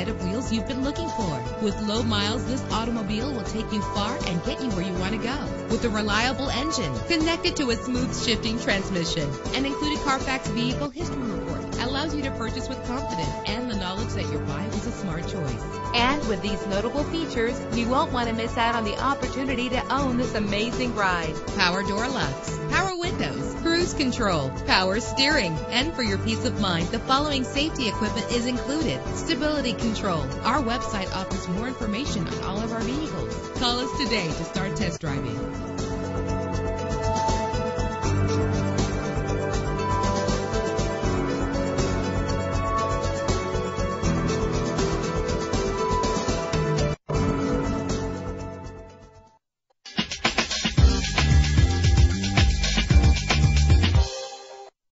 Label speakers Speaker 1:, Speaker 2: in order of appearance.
Speaker 1: set of wheels you've been looking for. With low miles, this automobile will take you far and get you where you want to go. With a reliable engine connected to a smooth shifting transmission and included Carfax vehicle history report allows you to purchase with confidence and the knowledge that your buy was a smart choice. And with these notable features, you won't want to miss out on the opportunity to own this amazing ride. Power door locks, power cruise control, power steering, and for your peace of mind, the following safety equipment is included. Stability control. Our website offers more information on all of our vehicles. Call us today to start test driving.